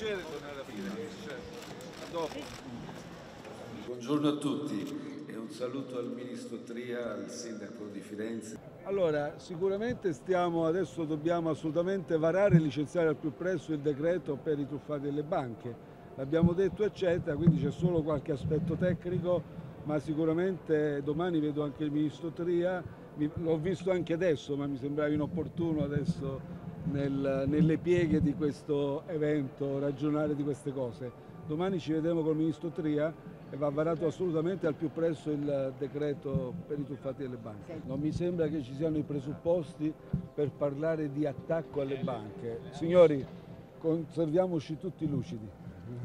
piacere tornare a Firenze. A dopo. Buongiorno a tutti e un saluto al Ministro Tria, al Sindaco di Firenze. Allora, sicuramente stiamo, adesso dobbiamo assolutamente varare e licenziare al più presto il decreto per i truffati delle banche. L'abbiamo detto eccetera, quindi c'è solo qualche aspetto tecnico, ma sicuramente domani vedo anche il Ministro Tria, l'ho visto anche adesso, ma mi sembrava inopportuno adesso nel, nelle pieghe di questo evento ragionare di queste cose. Domani ci vedremo col Ministro Tria e va varato assolutamente al più presto il decreto per i tuffati delle banche. Non mi sembra che ci siano i presupposti per parlare di attacco alle banche. Signori, conserviamoci tutti lucidi.